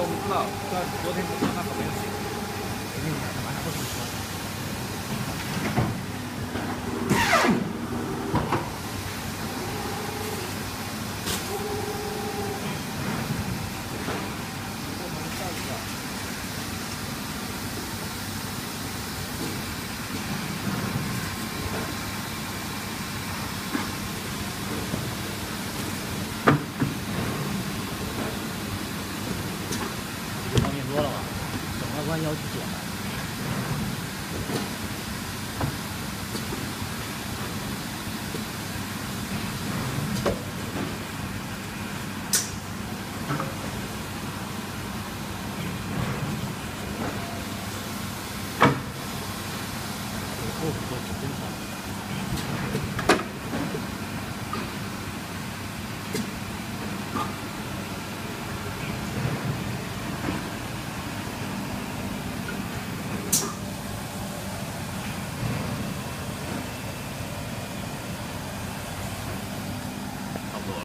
我们知道，在昨天不是那个没有信。要求低。了后不做真菜。